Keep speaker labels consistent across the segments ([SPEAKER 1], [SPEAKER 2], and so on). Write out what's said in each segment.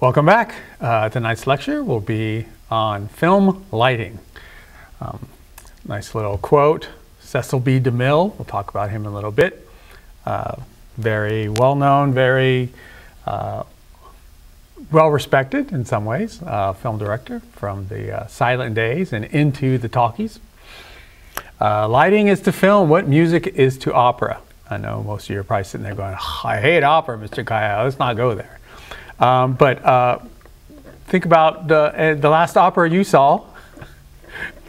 [SPEAKER 1] Welcome back. Uh, tonight's lecture will be on film lighting. Um, nice little quote, Cecil B. DeMille, we'll talk about him in a little bit. Uh, very well known, very uh, well respected in some ways, uh, film director from the uh, silent days and into the talkies. Uh, lighting is to film what music is to opera. I know most of you are probably sitting there going, I hate opera, Mr. Kaya, let's not go there. Um, but uh, think about the, uh, the last opera you saw.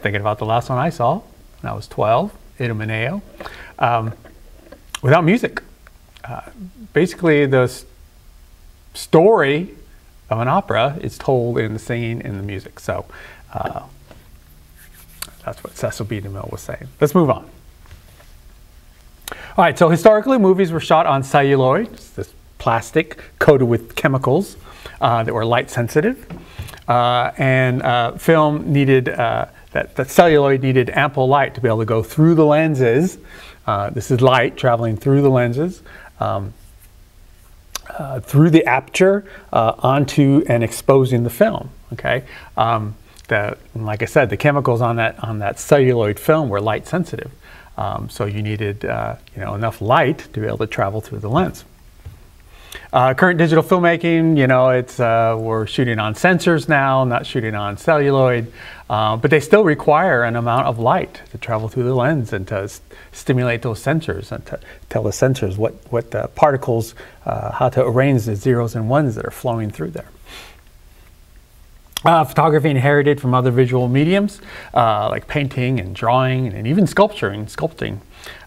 [SPEAKER 1] Thinking about the last one I saw when I was 12, Idomeneo, um, without music. Uh, basically, the story of an opera is told in the singing and the music. So uh, that's what Cecil B. DeMille was saying. Let's move on. All right, so historically, movies were shot on celluloid, this plastic coated with chemicals uh, that were light sensitive. Uh, and uh, film needed, uh, that, that celluloid needed ample light to be able to go through the lenses. Uh, this is light traveling through the lenses. Um, through the aperture onto and exposing the film. Okay, um, the, like I said, the chemicals on that on that celluloid film were light sensitive, um, so you needed uh, you know enough light to be able to travel through the lens. Uh, current digital filmmaking, you know, it's uh, we're shooting on sensors now, not shooting on celluloid, uh, but they still require an amount of light to travel through the lens and to stimulate those sensors and to tell the sensors what what particles, uh, how to arrange the zeros and ones that are flowing through there. Uh, photography inherited from other visual mediums uh, like painting and drawing and even sculpturing, sculpting.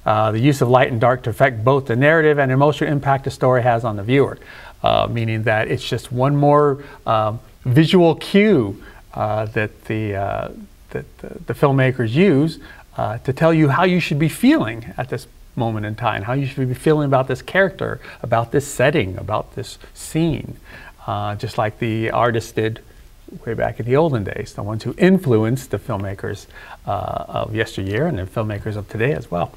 [SPEAKER 1] Uh, the use of light and dark to affect both the narrative and emotional impact a story has on the viewer, uh, meaning that it's just one more um, visual cue uh, that, the, uh, that the, the, filmmakers use uh, to tell you how you should be feeling at this moment in time, how you should be feeling about this character, about this setting, about this scene, uh, just like the artists did way back in the olden days, the ones who influenced the filmmakers of yesteryear and the filmmakers of today as well.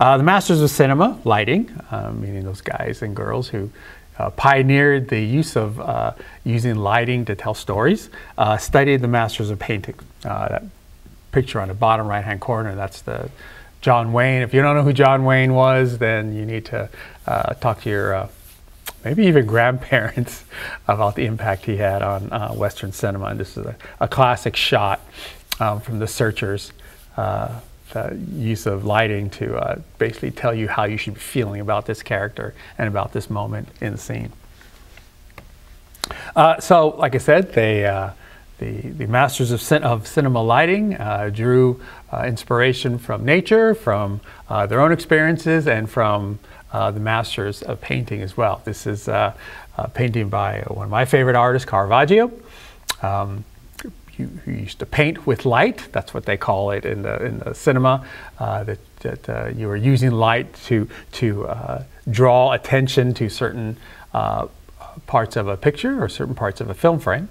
[SPEAKER 1] Uh, the Masters of Cinema, lighting, uh, meaning those guys and girls who uh, pioneered the use of uh, using lighting to tell stories, uh, studied the Masters of Painting. Uh, that picture on the bottom right hand corner, that's the John Wayne. If you don't know who John Wayne was, then you need to talk to your maybe even grandparents about the impact he had on Western cinema. And this is a, a classic shot um, from The Searchers uh, use of lighting to uh, basically tell you how you should be feeling about this character and about this moment in the scene. Uh, so, like I said, they, uh, the, the masters of, cin of cinema lighting uh, drew uh, inspiration from nature, from their own experiences, and from the masters of painting as well. This is a painting by one of my favorite artists, Caravaggio. Um, you, you, used to paint with light. That's what they call it in the in the cinema. Uh, that that uh, you were using light to to uh, draw attention to certain uh, parts of a picture or certain parts of a film frame.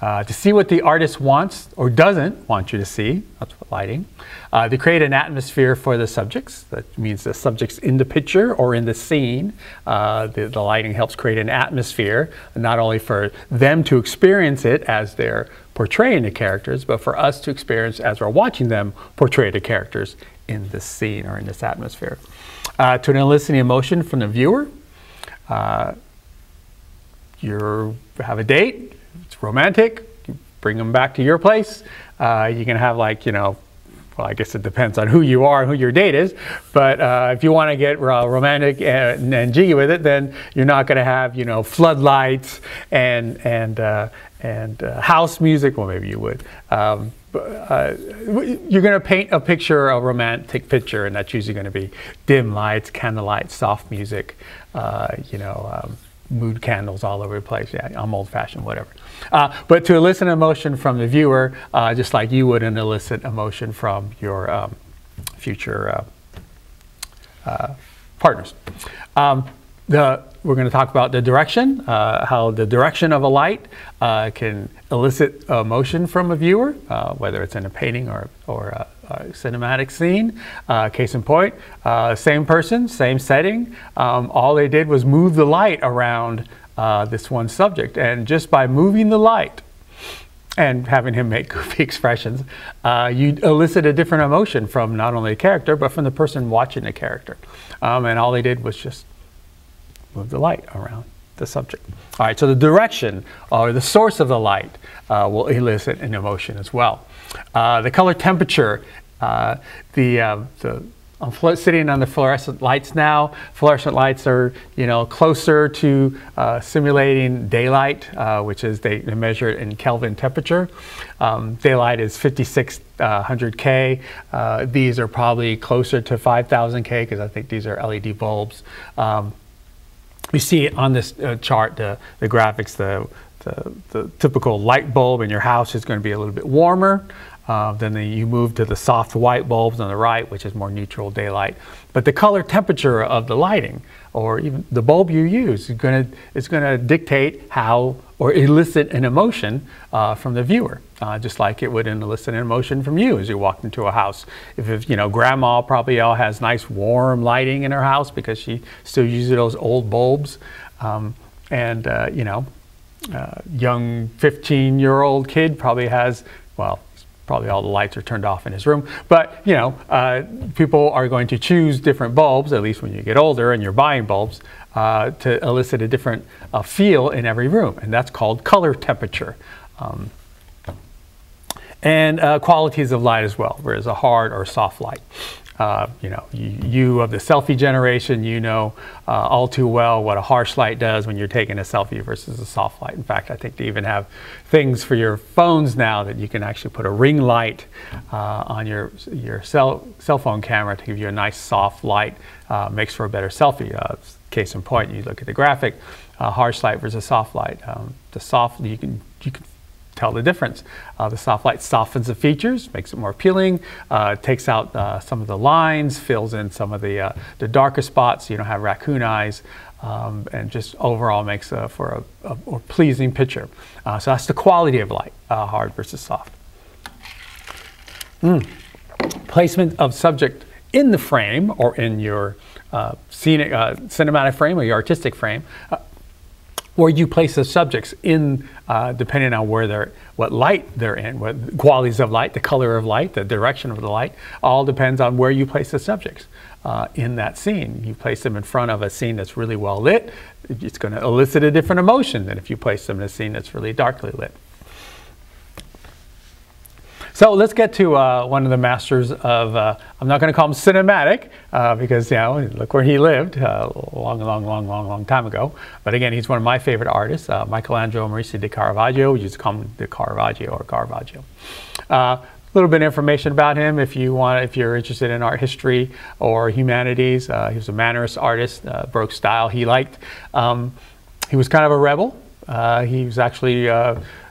[SPEAKER 1] Uh, to see what the artist wants or doesn't want you to see. That's what lighting. Uh, to create an atmosphere for the subjects. That means the subjects in the picture or in the scene. The, the, lighting helps create an atmosphere, not only for them to experience it as they're portraying the characters, but for us to experience as we're watching them portray the characters in this scene or in this atmosphere. Uh, to elicit the emotion from the viewer, uh, you have a date, it's romantic, you bring them back to your place. Uh, you can have like, you know, well, I guess it depends on who you are and who your date is. But uh, if you want to get uh, romantic and, and, jiggy with it, then you're not going to have, you know, floodlights and and uh, and uh, house music. Well, maybe you would. Um, uh, you're going to paint a picture, a romantic picture, and that's usually going to be dim lights, candlelight, soft music, uh, you know, um, mood candles all over the place. Yeah, I'm old fashioned, whatever. Uh, but to elicit emotion from the viewer, uh, just like you would an elicit emotion from your um, future uh, partners. Um, the, we're going to talk about the direction, uh, how the direction of a light uh, can elicit emotion from a viewer, uh, whether it's in a painting or, or a, a cinematic scene. Uh, case in point, uh, same person, same setting. Um, all they did was move the light around uh, this one subject. And just by moving the light and having him make goofy expressions, uh, you elicit a different emotion from not only the character, but from the person watching the character. Um, and all they did was just move the light around the subject. All right, so the direction or the source of the light uh, will elicit an emotion as well. Uh, the color temperature, uh, the, uh, the I'm sitting on the fluorescent lights now. Fluorescent lights are, you know, closer to uh, simulating daylight, uh, which is they, they, measure it in Kelvin temperature. Um, daylight is 5600K. Uh, these are probably closer to 5000K because I think these are LED bulbs. Um, you see on this uh, chart, the, the graphics, the, the, the, typical light bulb in your house is going to be a little bit warmer. Uh, then the, you move to the soft white bulbs on the right, which is more neutral daylight. But the color temperature of the lighting, or even the bulb you use, is going to is going to dictate how or elicit an emotion uh, from the viewer, uh, just like it would elicit an emotion from you as you walked into a house. If, if, you know, grandma probably all has nice warm lighting in her house because she still uses those old bulbs, um, and uh, you know, uh, young 15 year old kid probably has well probably all the lights are turned off in his room. But you know, uh, people are going to choose different bulbs, at least when you get older and you're buying bulbs, uh, to elicit a different uh, feel in every room, and that's called color temperature. Um, and uh, qualities of light as well, whereas a hard or soft light. Uh, you know, you, you, of the selfie generation, you know uh, all too well what a harsh light does when you're taking a selfie versus a soft light. In fact, I think they even have things for your phones now that you can actually put a ring light uh, on your your cell cell phone camera to give you a nice soft light. Uh, makes for a better selfie. Uh, case in point, you look at the graphic, harsh light versus soft light. Um, the soft you can you can tell the difference. Uh, the soft light softens the features, makes it more appealing, uh, takes out uh, some of the lines, fills in some of the, uh, the darker spots so you don't have raccoon eyes, um, and just overall makes for a, a, a, pleasing picture. Uh, so that's the quality of light, uh, hard versus soft. Mm. Placement of subject in the frame or in your scenic, cinematic frame or your artistic frame where you place the subjects in, uh, depending on where they're, what light they're in, what qualities of light, the color of light, the direction of the light, all depends on where you place the subjects uh, in that scene. You place them in front of a scene that's really well lit, it's going to elicit a different emotion than if you place them in a scene that's really darkly lit. So let's get to uh, one of the masters of, uh, I'm not going to call him cinematic uh, because, you know, look where he lived uh, a long, long, long, long, long time ago. But again, he's one of my favorite artists, uh, Michelangelo Merisi di Caravaggio. We just call him the Caravaggio or Caravaggio. A uh, little bit of information about him if you want, if you're interested in art history or humanities. he was a Mannerist artist, Baroque style he liked. Um, he was kind of a rebel. he was actually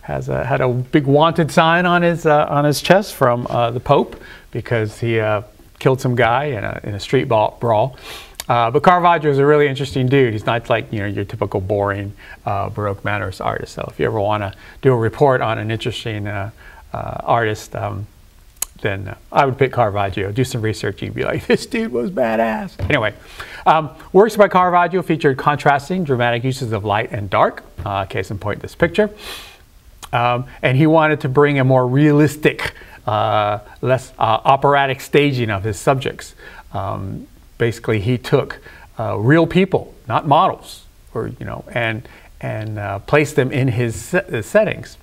[SPEAKER 1] has a, had a big wanted sign on his uh, on his chest from uh, the Pope because he uh, killed some guy in a, in a street brawl. Uh, but Caravaggio is a really interesting dude. He's not like you know your typical boring uh, Baroque Mannerist artist. So if you ever want to do a report on an interesting uh, artist, um, then I would pick Caravaggio. Do some research. You'd be like, this dude was badass. Anyway, um, works by Caravaggio featured contrasting, dramatic uses of light and dark. case in point, this picture. Um, and he wanted to bring a more realistic, uh, less uh, operatic staging of his subjects. Um, basically, he took uh, real people, not models, or you know, and and uh, placed them in his settings.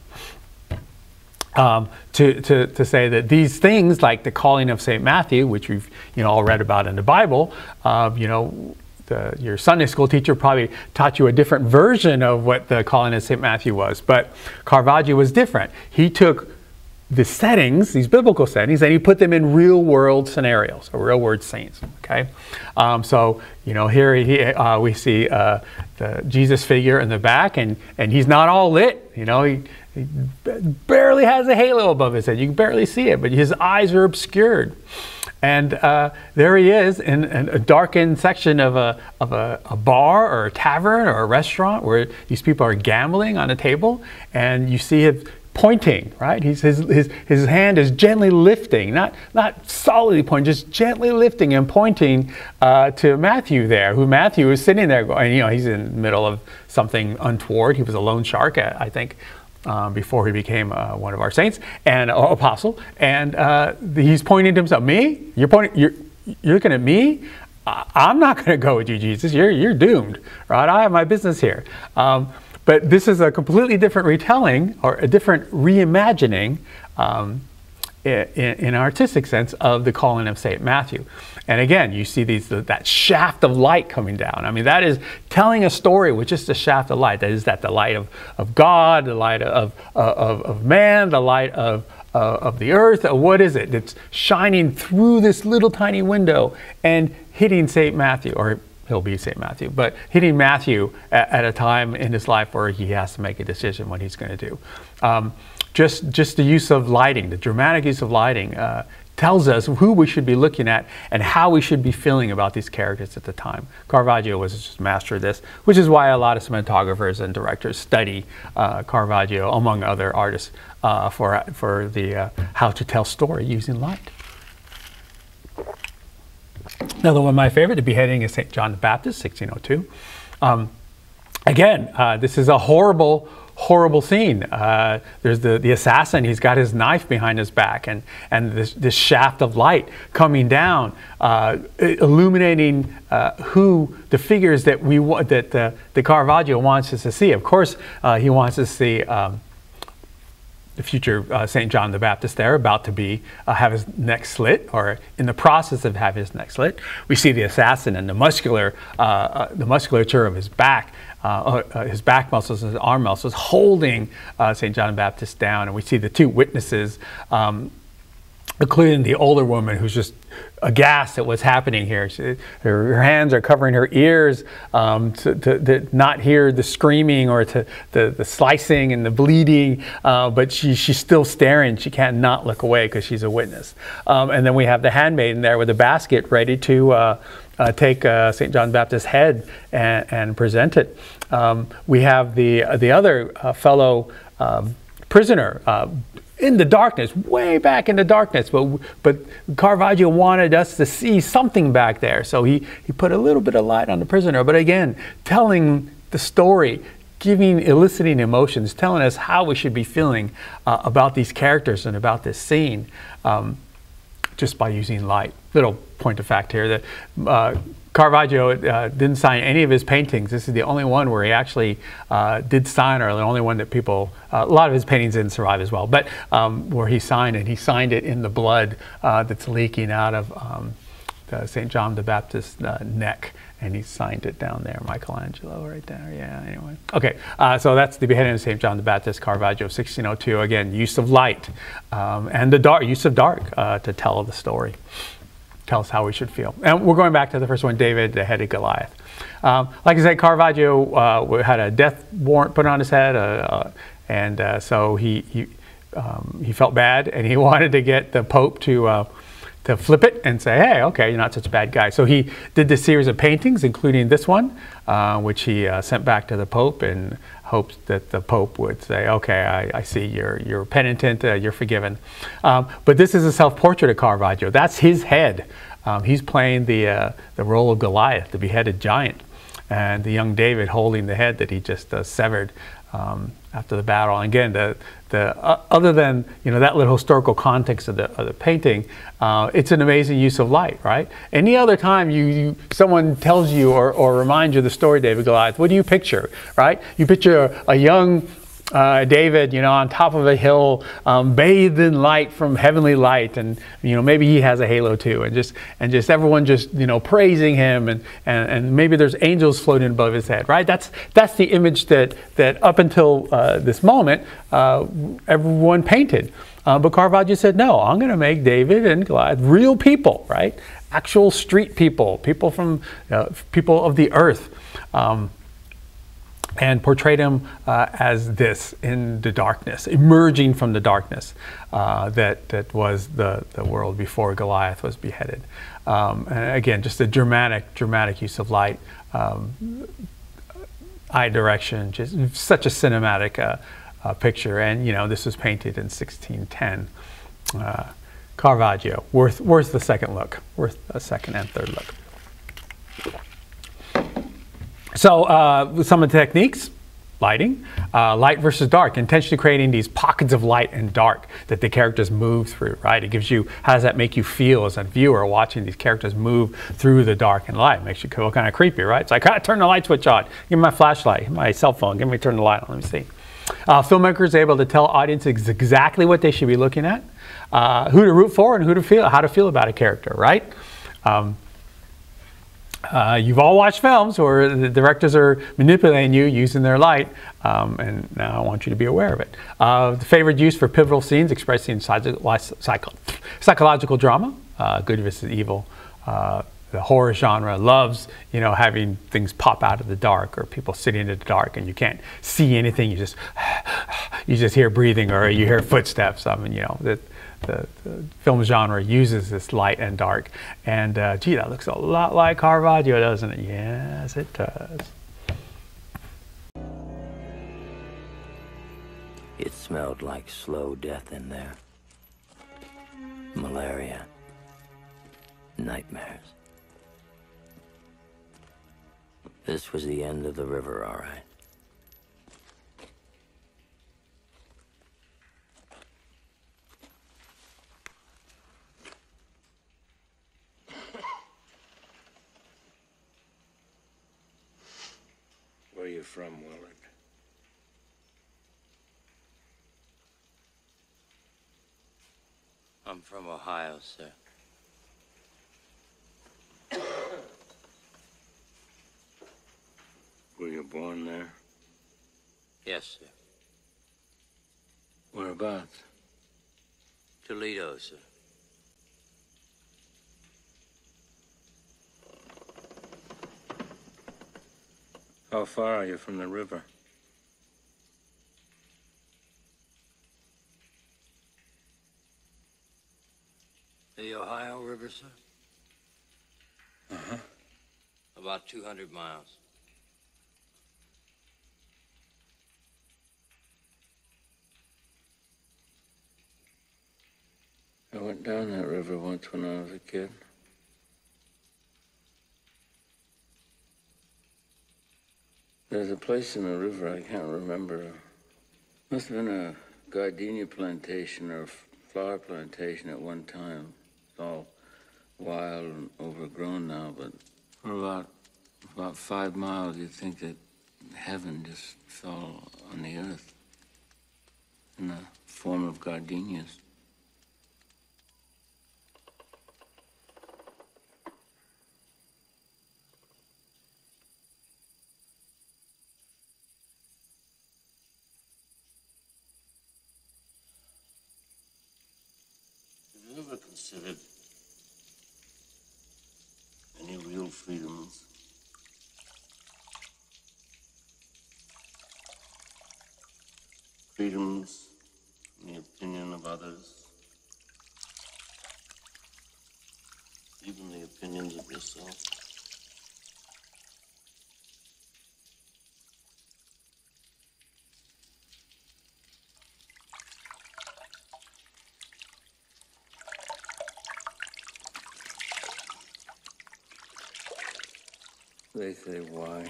[SPEAKER 1] Um, to, to, to say that these things, like the calling of St. Matthew, which we've you know all read about in the Bible, uh, you know, the, your Sunday school teacher probably taught you a different version of what the calling of St. Matthew was, but Caravaggio was different. He took the settings, these biblical settings, and he put them in real world scenarios, or real world scenes. Okay, um, so you know here he, uh, we see uh, the Jesus figure in the back, and and he's not all lit. You know he, he barely has a halo above his head. You can barely see it, but his eyes are obscured. And uh, there he is in, in, a darkened section of, a, of a, a, bar or a tavern or a restaurant where these people are gambling on a table. And you see him pointing, right? He's, his, his, his hand is gently lifting, not, not solidly pointing, just gently lifting and pointing uh, to Matthew there, who Matthew is sitting there going, you know, he's in the middle of something untoward. He was a loan shark, I think. Um, before he became uh, one of our saints and uh, apostle, and uh, he's pointing to himself. Me? You're pointing. You're you're looking at me. I'm not going to go with you, Jesus. You're you're doomed, right? I have my business here. Um, but this is a completely different retelling or a different reimagining um, in, in, artistic sense of the calling of St. Matthew. And again, you see these that shaft of light coming down. I mean, that is telling a story with just a shaft of light. That is that the light of, of God, the light of, of, of man, the light of, uh, of the earth. What is it? It's shining through this little tiny window and hitting St. Matthew, or he'll be St. Matthew, but hitting Matthew at, at, a time in his life where he has to make a decision what he's going to do. Um, just, just the use of lighting, the dramatic use of lighting, uh, tells us who we should be looking at and how we should be feeling about these characters at the time. Caravaggio was just master of this, which is why a lot of cinematographers and directors study uh, Caravaggio, among other artists, uh, for, for the uh, how to tell story using light. Another one of my favorite, the beheading of St. John the Baptist, 1602. Um, again, uh, this is a horrible, horrible scene. Uh, there's the, the assassin, he's got his knife behind his back and, and this, this shaft of light coming down, uh, illuminating uh, who the figures that we that uh, the Caravaggio wants us to see. Of course, uh, he wants us to see um, the future uh, St. John the Baptist there, about to be uh, have his neck slit, or in the process of having his neck slit. We see the assassin and the muscular, uh, uh the musculature of his back, uh, uh, his back muscles, and his arm muscles, holding St. John the Baptist down, and we see the two witnesses. Um, including the older woman who's just aghast at what's happening here. She, her, hands are covering her ears um, to, to, to, not hear the screaming or to the, the slicing and the bleeding, uh, but she, she's still staring. She can't not look away because she's a witness. Um, and then we have the handmaiden there with a basket ready to uh, uh, take uh, St. John Baptist's head and, and present it. Um, we have the, the other uh, fellow um, prisoner uh, in the darkness, way back in the darkness. But, but Caravaggio wanted us to see something back there. So he, he put a little bit of light on the prisoner. But again, telling the story, giving, eliciting emotions, telling us how we should be feeling uh, about these characters and about this scene um, just by using light. Little point of fact here that uh, Caravaggio uh, didn't sign any of his paintings. This is the only one where he actually uh, did sign, or the only one that people, uh, a lot of his paintings didn't survive as well, but um, where he signed it, he signed it in the blood uh, that's leaking out of um, St. John the Baptist's uh, neck, and he signed it down there, Michelangelo right there, yeah, anyway. Okay, uh, so that's the beheading of St. John the Baptist, Caravaggio, 1602. Again, use of light um, and the dark, use of dark to tell the story tell us how we should feel. And we're going back to the first one, David, the head of Goliath. Um, like I said, Caravaggio uh, had a death warrant put on his head, uh, uh, and uh, so he he, um, he felt bad, and he wanted to get the Pope to uh, to flip it and say, hey, okay, you're not such a bad guy. So he did this series of paintings, including this one, uh, which he sent back to the Pope and hopes that the Pope would say, okay, I, I see you're, you're penitent, uh, you're forgiven. Um, but this is a self-portrait of Caravaggio. That's his head. Um, he's playing the, uh, the role of Goliath, the beheaded giant, and the young David holding the head that he just uh, severed um, after the battle. And again, the, the, uh, other than you know that little historical context of the, of the painting, uh, it's an amazing use of light, right? Any other time you, you, someone tells you or, or reminds you the story David Goliath, what do you picture, right? You picture a, a young uh, David, you know, on top of a hill, um, bathed in light from heavenly light, and you know maybe he has a halo too, and just and just everyone just you know praising him, and and, and maybe there's angels floating above his head, right? That's that's the image that that up until uh, this moment uh, everyone painted, uh, but Caravaggio said no, I'm going to make David and Goliath real people, right? Actual street people, people from uh, people of the earth. Um, and portrayed him uh, as this in the darkness, emerging from the darkness uh, that, that was the, the world before Goliath was beheaded. Um, and again, just a dramatic, dramatic use of light, um, eye direction, just such a cinematic uh, uh, picture. And, you know, this was painted in 1610. Uh, Caravaggio, worth, worth the second look, worth a second and third look. So uh, some of the techniques, lighting, uh, light versus dark, intentionally creating these pockets of light and dark that the characters move through, right? It gives you, how does that make you feel as a viewer watching these characters move through the dark and light? It makes you feel kind of creepy, right? It's like, I turn the light switch on, give me my flashlight, my cell phone, give me turn the light on, let me see. Uh, filmmakers able to tell audiences exactly what they should be looking at, uh, who to root for, and who to feel, how to feel about a character, right? Um, uh, you've all watched films where the directors are manipulating you using their light, um, and now I want you to be aware of it. Uh, the favored use for pivotal scenes expressing psycho psychological drama, uh, good versus evil. Uh, the horror genre loves, you know, having things pop out of the dark or people sitting in the dark and you can't see anything. You just, you just hear breathing or you hear footsteps. I mean, you know, that the, the, film genre uses this light and dark. And uh, gee, that looks a lot like Caravaggio, doesn't it? Yes, it does.
[SPEAKER 2] It smelled like slow death in there. Malaria. Nightmares. This was the end of the river, all right.
[SPEAKER 3] Where are you from, Willard?
[SPEAKER 2] I'm from Ohio, sir.
[SPEAKER 3] Were you born there?
[SPEAKER 2] Yes, sir.
[SPEAKER 3] Whereabouts?
[SPEAKER 2] Toledo, sir.
[SPEAKER 3] How far are you from the river?
[SPEAKER 2] The Ohio River, sir?
[SPEAKER 3] Uh-huh.
[SPEAKER 2] About 200 miles.
[SPEAKER 3] I went down that river once when I was a kid. There's a place in the river I can't remember. Must have been a gardenia plantation or flower plantation at one time. It's all wild and overgrown now, but for about about five miles, you'd think that heaven just fell on the earth in the form of gardenias.
[SPEAKER 4] Have you ever considered any real freedoms? Freedoms from the opinion of others, even the opinions of yourself.
[SPEAKER 3] They say why.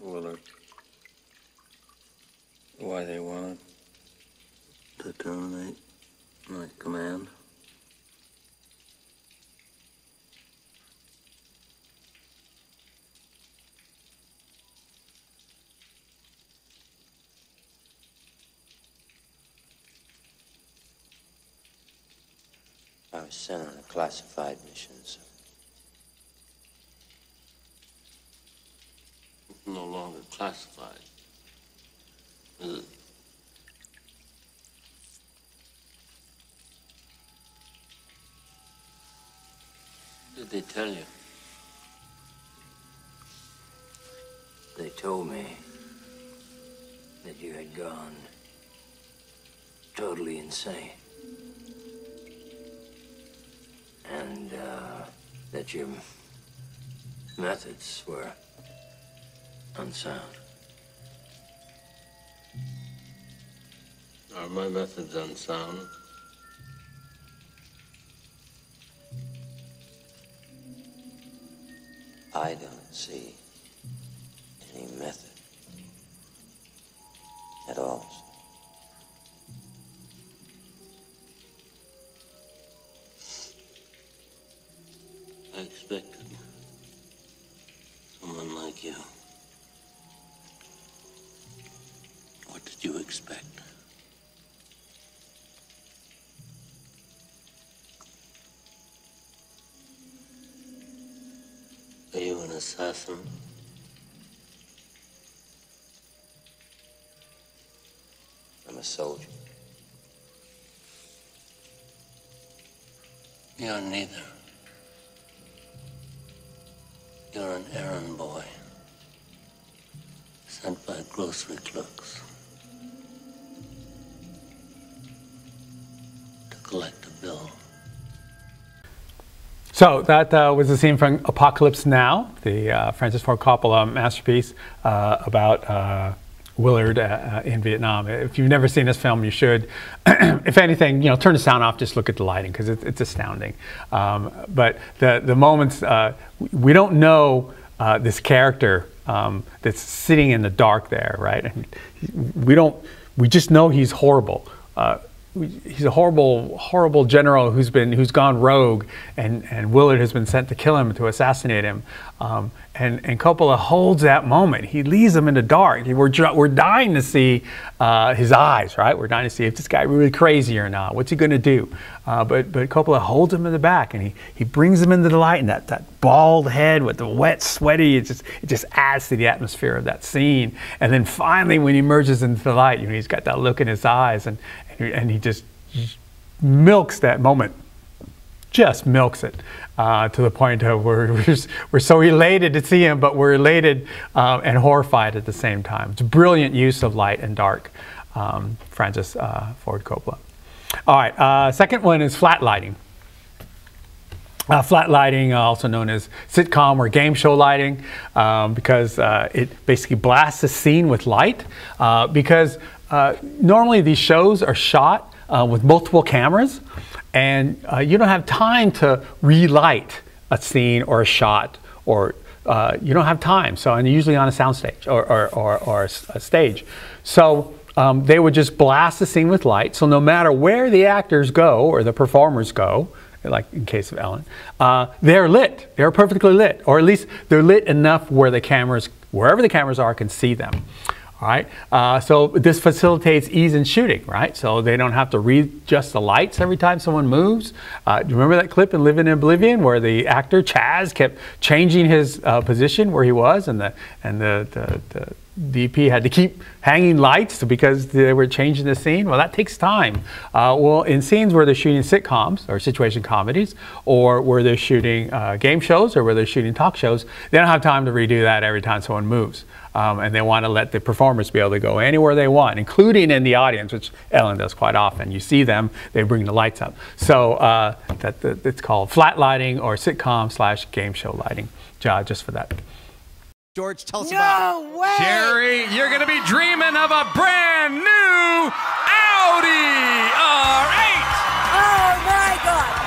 [SPEAKER 3] Willard. Why they wanted to terminate my command.
[SPEAKER 2] I was sent on a classified mission.
[SPEAKER 4] no longer classified. Is it? Did they tell you?
[SPEAKER 2] They told me that you had gone totally insane. And uh, that your methods were unsound.
[SPEAKER 3] Are my methods unsound?
[SPEAKER 2] I don't see any method at all.
[SPEAKER 4] I expected someone like you. What did you expect? Are you an assassin? You're neither. You're an errand boy. Sent by grocery clerks. To collect a bill.
[SPEAKER 1] So that uh, was the scene from Apocalypse Now, the uh, Francis Ford Coppola masterpiece uh, about uh, Willard uh, uh, in Vietnam. If you've never seen this film, you should. if anything, you know, turn the sound off. Just look at the lighting because it, it's astounding. Um, but the the moments we don't know this character um, that's sitting in the dark there, right? And we don't. We just know he's horrible he's a horrible, horrible general who's been who's gone rogue, and, and Willard has been sent to kill him to assassinate him. Um, and and Coppola holds that moment. He leaves him in the dark. We're we're dying to see uh, his eyes, right? We're dying to see if this guy really crazy or not. What's he going to do? Uh, but but Coppola holds him in the back, and he he brings him into the light, and that that bald head with the wet, sweaty, it just it just adds to the atmosphere of that scene. And then finally, when he emerges into the light, you know, he's got that look in his eyes, and and he just milks that moment just milks it uh, to the point of where we're, we're so elated to see him, but we're elated uh, and horrified at the same time. It's a brilliant use of light and dark, um, Francis uh, Ford Coppola. All right, uh, second one is flat lighting. Uh, flat lighting, also known as sitcom or game show lighting, um, because it basically blasts a scene with light. because normally these shows are shot uh, with multiple cameras, and uh, you don't have time to relight a scene or a shot, or uh, you don't have time. So, and usually on a soundstage or, or, or, or a stage. So um, they would just blast the scene with light. So no matter where the actors go or the performers go, like in case of Ellen, uh, they're lit. They're perfectly lit, or at least they're lit enough where the cameras, wherever the cameras are, can see them right? Uh, so this facilitates ease in shooting, right? So they don't have to readjust the lights every time someone moves. Uh, do you remember that clip in Living in Oblivion where the actor Chaz kept changing his uh, position where he was, and the and the, the, the DP had to keep hanging lights because they were changing the scene. Well, that takes time. Uh, well, in scenes where they're shooting sitcoms or situation comedies, or where they're shooting uh, game shows, or where they're shooting talk shows, they don't have time to redo that every time someone moves. Um, and they want to let the performers be able to go anywhere they want, including in the audience, which Ellen does quite often. You see them, they bring the lights up. So uh, that, that, it's called flat lighting or sitcom slash game show lighting, just for that.
[SPEAKER 5] George, tell us
[SPEAKER 6] no
[SPEAKER 5] about.
[SPEAKER 6] No way!
[SPEAKER 7] Jerry, you're going to be dreaming of a brand new Audi R8.
[SPEAKER 6] Oh my God!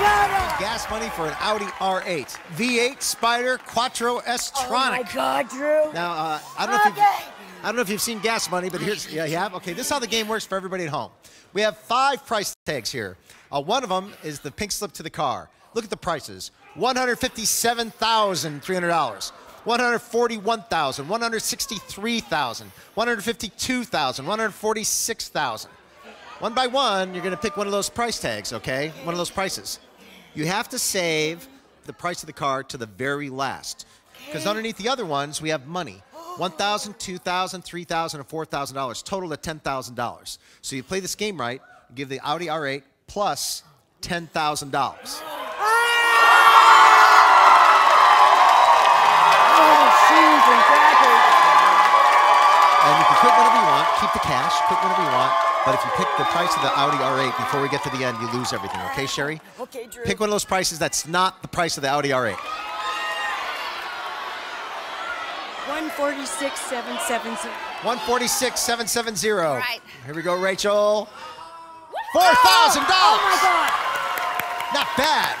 [SPEAKER 5] Gas money for an Audi R8, V8 Spyder Quattro S-Tronic. Oh
[SPEAKER 6] my God, Drew!
[SPEAKER 5] Now, uh, I don't know if you've, I don't know if you've seen Gas Money, but here's yeah, you have. Okay, this is how the game works for everybody at home. We have five price tags here. Uh, one of them is the pink slip to the car. Look at the prices. $157,300. 141,000, 163,000, 152,000, 146,000. One by one, you're going to pick one of those price tags, okay? One of those prices. You have to save the price of the car to the very last. Because underneath the other ones, we have money. $1,000, $2,000, $3,000, and $4,000, total of $10,000. So you play this game right, give the Audi R8 plus $10,000. And you can quit whenever you want, keep the cash, quit whenever you want. But if you pick the price of the Audi R8 before we get to the end, you lose everything. Okay, Sherry?
[SPEAKER 6] Okay, Drew.
[SPEAKER 5] Pick one of those prices that's not the price of the Audi R8.
[SPEAKER 6] 146,770.
[SPEAKER 5] 146,770.
[SPEAKER 6] Right.
[SPEAKER 5] Here we go, Rachel. $4,000.
[SPEAKER 6] Oh my God.
[SPEAKER 5] Not bad.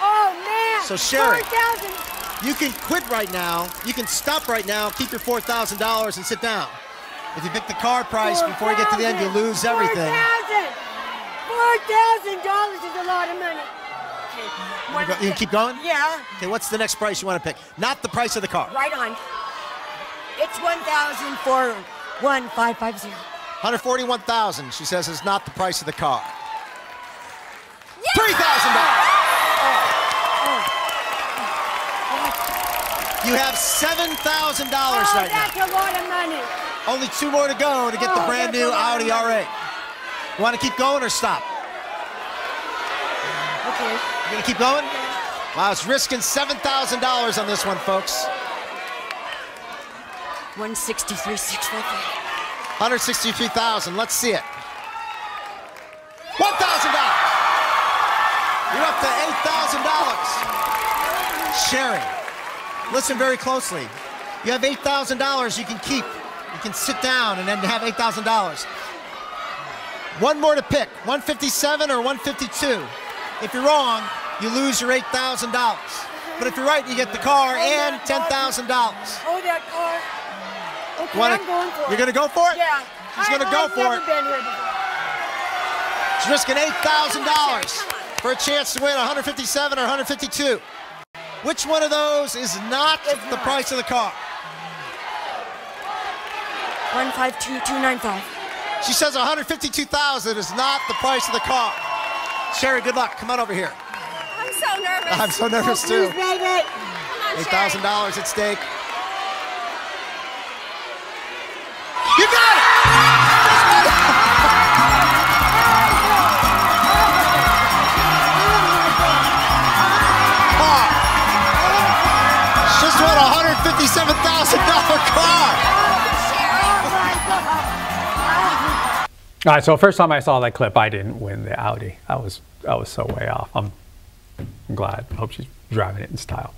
[SPEAKER 6] Oh man.
[SPEAKER 5] So, Sherry.
[SPEAKER 6] 4,000.
[SPEAKER 5] You can quit right now. You can stop right now, keep your $4,000 and sit down. If you pick the car price before you get to the end, you lose everything.
[SPEAKER 6] 4,000. $4,000 is a lot of money. Okay.
[SPEAKER 5] You, go- you keep going?
[SPEAKER 6] Yeah.
[SPEAKER 5] Okay, what's the next price you want to pick? Not the price of the car.
[SPEAKER 6] Right on. It's 1,41550.
[SPEAKER 5] 141,000, she says, is not the price of the car. $3,000. You have $7,000
[SPEAKER 6] Oh,
[SPEAKER 5] right
[SPEAKER 6] that's
[SPEAKER 5] now.
[SPEAKER 6] a lot of money.
[SPEAKER 5] Only two more to go to get the
[SPEAKER 6] Oh,
[SPEAKER 5] brand new
[SPEAKER 6] a lot of
[SPEAKER 5] Audi
[SPEAKER 6] money.
[SPEAKER 5] R8. You want to keep going or stop?
[SPEAKER 6] Okay.
[SPEAKER 5] You gonna keep going? Wow, it's risking $7,000 on this one, folks.
[SPEAKER 6] 163, 650.
[SPEAKER 5] 163,000. Let's see it. $1,000. You're up to $8,000. Sherry, listen very closely. You have $8,000 you can keep. You can sit down and then have $8,000. One more to pick, 157 or 152. If you're wrong, you lose your $8,000. But if you're right, you get the car and $10,000.
[SPEAKER 6] Oh, that car. Okay,
[SPEAKER 5] Wanna-
[SPEAKER 6] I'm going for it.
[SPEAKER 5] You're gonna go for it?
[SPEAKER 6] Yeah.
[SPEAKER 5] She's
[SPEAKER 6] I-
[SPEAKER 5] gonna go
[SPEAKER 6] I've
[SPEAKER 5] for
[SPEAKER 6] never
[SPEAKER 5] it.
[SPEAKER 6] been here before.
[SPEAKER 5] She's risking $8,000 for a chance to win 157 or 152. Which one of those is not
[SPEAKER 6] It's
[SPEAKER 5] the
[SPEAKER 6] not.
[SPEAKER 5] price of the car?
[SPEAKER 6] 152295.
[SPEAKER 5] She says 152,000 is not the price of the car. Sherry, good luck. Come on over here.
[SPEAKER 8] I'm so nervous.
[SPEAKER 5] I'm so nervous
[SPEAKER 6] Oh,
[SPEAKER 5] too.
[SPEAKER 6] please, baby.
[SPEAKER 8] Come on,
[SPEAKER 5] $8,000 at stake. You got it! Car. Just won a $157,000 car.
[SPEAKER 1] All right, so first time I saw that clip, I didn't win the Audi. I was I was so way off. I'm, I'm glad. Hope she's driving it in style.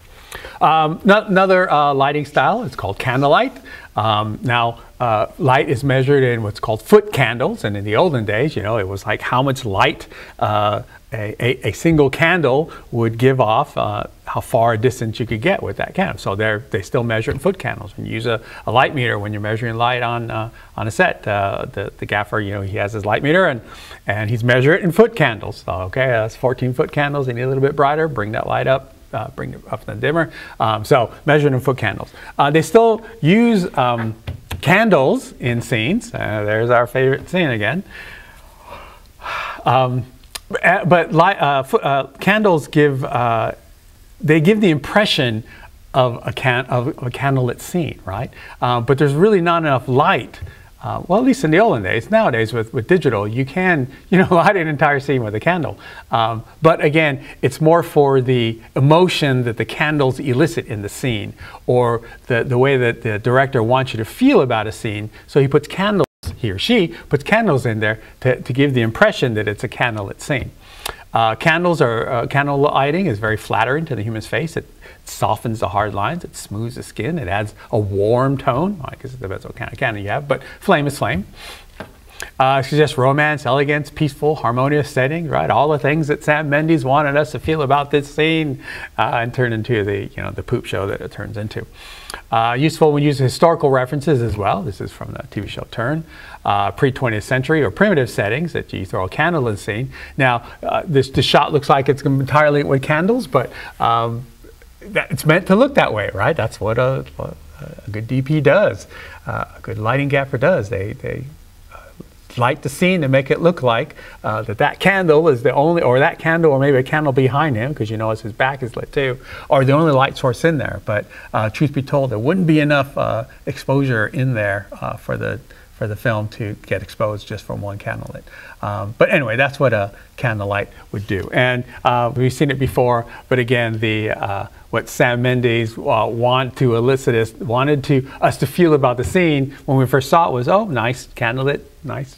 [SPEAKER 1] Um, no- another uh, lighting style is called candlelight. Um, now, uh, light is measured in what's called foot candles, and in the olden days, you know, it was like how much light uh, a, a, a single candle would give off, uh, how far a distance you could get with that candle. So they they still measure in foot candles. And you use a, a light meter when you're measuring light on uh, on a set. Uh, the, the gaffer, you know, he has his light meter and and he's measuring it in foot candles. So, okay, that's 14 foot candles. They need a little bit brighter. Bring that light up. Uh, bring it up the dimmer. Um, so measured in foot candles. Uh, they still use um, candles in scenes. Uh, there's our favorite scene again. Um, uh, but uh, fo- uh, candles give uh, they give the impression of a can of a candlelit scene, right? But there's really not enough light. Uh, well, at least in the olden days. Nowadays, with, with digital, you can you know light an entire scene with a candle. Um, but again, it's more for the emotion that the candles elicit in the scene, or the the way that the director wants you to feel about a scene. So he puts candles he or she puts candles in there to, to give the impression that it's a candlelit scene. Uh, candles are uh, candle lighting is very flattering to the human's face. It softens the hard lines. It smooths the skin. It adds a warm tone. I guess it depends what kind of candle you have, but flame is flame. Uh, suggests romance, elegance, peaceful, harmonious setting, right? All the things that Sam Mendes wanted us to feel about this scene uh, and turn into the, you know, the poop show that it turns into. Uh, useful when using historical references as well. This is from the TV show Turn. Uh, Pre-20th century or primitive settings that you throw a candle in scene. Now, uh, this, this shot looks like it's entirely with candles, but um, that, it's meant to look that way, right? That's what a, a good DP does. Uh, a good lighting gaffer does. They, they light the scene to make it look like uh, that that candle is the only, or that candle, or maybe a candle behind him, because you know his back is lit too, are the only light source in there. But uh, truth be told, there wouldn't be enough uh, exposure in there uh, for the for the film to get exposed just from one candle lit. Um, but anyway, that's what a candlelight would do. And uh, we've seen it before, but again, the uh, what Sam Mendes uh, want to elicit us, wanted to us to feel about the scene when we first saw it was, oh, nice candlelit, nice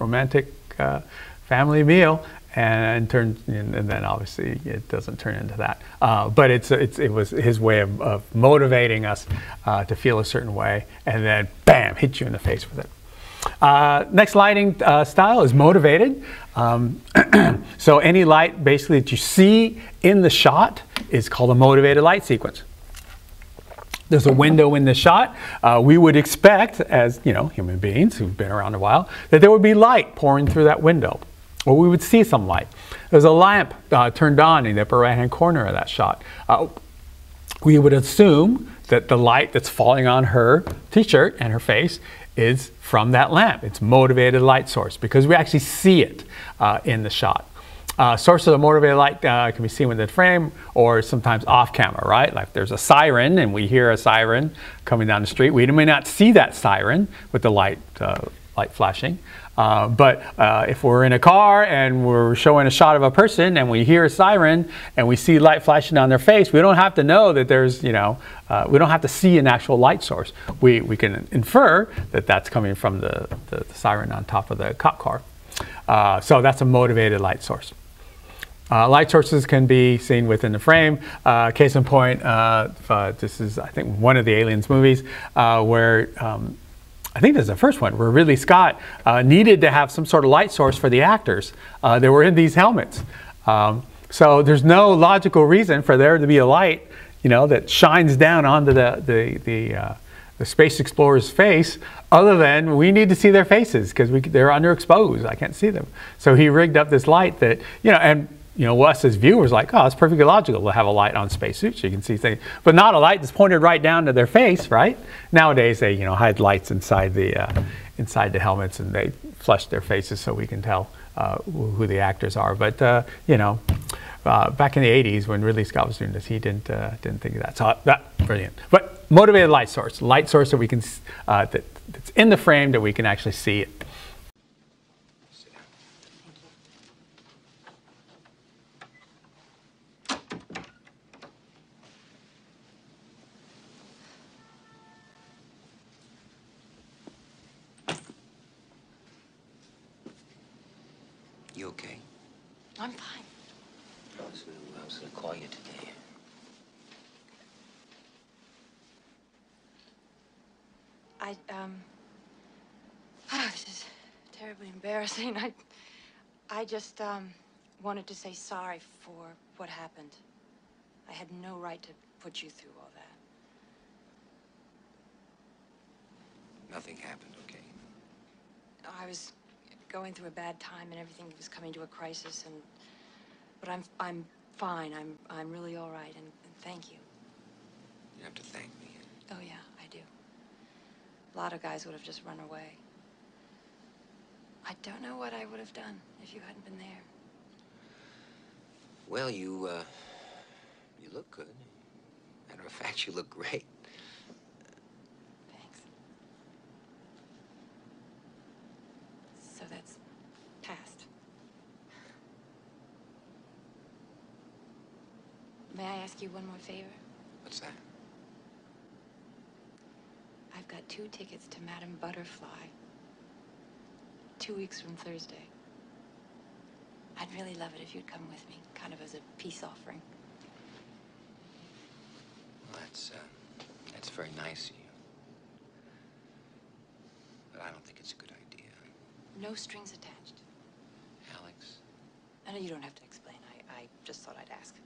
[SPEAKER 1] romantic uh, family meal. and turn, and, and then obviously it doesn't turn into that. Uh, but it's, it's, it was his way of, of motivating us uh, to feel a certain way, and then bam, hit you in the face with it. Uh, next lighting uh, style is motivated. Um, so any light basically that you see in the shot is called a motivated light sequence. There's a window in the shot. Uh, we would expect, as you know, human beings who've been around a while, that there would be light pouring through that window, or we would see some light. There's a lamp uh, turned on in the upper right-hand corner of that shot. Uh, we would assume that the light that's falling on her t-shirt and her face is from that lamp. It's motivated light source because we actually see it uh, in the shot. Uh, sources of motivated light uh, can be seen within the frame or sometimes off camera, right? Like there's a siren and we hear a siren coming down the street. We may not see that siren with the light, uh, light flashing. Uh, but uh, if we're in a car and we're showing a shot of a person and we hear a siren and we see light flashing on their face, we don't have to know that there's, you know, uh, we don't have to see an actual light source. We, we can infer that that's coming from the, the, the siren on top of the cop car. Uh, so that's a motivated light source. Uh, light sources can be seen within the frame. Uh, case in point, uh, uh this is, I think, one of the Aliens movies uh, where um, I think this is the first one where Ridley Scott uh, needed to have some sort of light source for the actors that were in these helmets. Um, so there's no logical reason for there to be a light, you know, that shines down onto the the the, the space explorer's face, other than we need to see their faces because we they're underexposed. I can't see them. So he rigged up this light that you know, and you know, us as viewers like, oh, it's perfectly logical to have a light on spacesuits. So you can see things, but not a light that's pointed right down to their face, right? Nowadays, they, you know, hide lights inside the, uh, inside the helmets and they flush their faces so we can tell uh, who the actors are. But, uh, you know, uh, back in the 80s when Ridley Scott was doing this, he didn't, uh, didn't think of that. So that, brilliant. But motivated light source, light source that we can, uh, that, that's in the frame that we can actually see it.
[SPEAKER 2] You okay?
[SPEAKER 6] I'm fine.
[SPEAKER 2] I was gonna, I was gonna call you today.
[SPEAKER 9] I, um, oh, this is terribly embarrassing. I, I just, um, wanted to say sorry for what happened. I had no right to put you through all that.
[SPEAKER 2] Nothing happened, okay?
[SPEAKER 9] I was going through a bad time and everything was coming to a crisis and but I'm I'm fine. I'm I'm really all right and, and thank you.
[SPEAKER 2] You have to thank me.
[SPEAKER 9] Oh yeah, I do. A lot of guys would have just run away. I don't know what I would have done if you hadn't been there.
[SPEAKER 2] Well, you, uh, you look good. Matter of fact, you look great.
[SPEAKER 9] Thanks. So that's past. May I ask you one more favor?
[SPEAKER 2] What's that?
[SPEAKER 9] I've got two tickets to Madame Butterfly. Two weeks from Thursday. I'd really love it if you'd come with me, kind of as a peace offering.
[SPEAKER 2] Well, that's, uh, that's very nice of you. But I don't think it's a good idea.
[SPEAKER 9] No strings attached.
[SPEAKER 2] Alex,
[SPEAKER 9] I know you don't have to explain. I, I just thought I'd ask.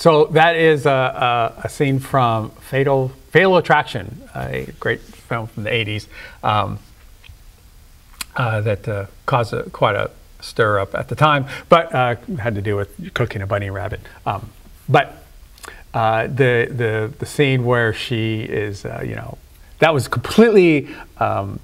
[SPEAKER 9] So
[SPEAKER 1] that is a, a, a, scene from Fatal Fatal Attraction, a great film from the 80s um, uh, that uh, caused a, quite a stir up at the time, but uh, had to do with cooking a bunny rabbit. Um, but uh, the, the the scene where she is, uh, you know, that was completely um,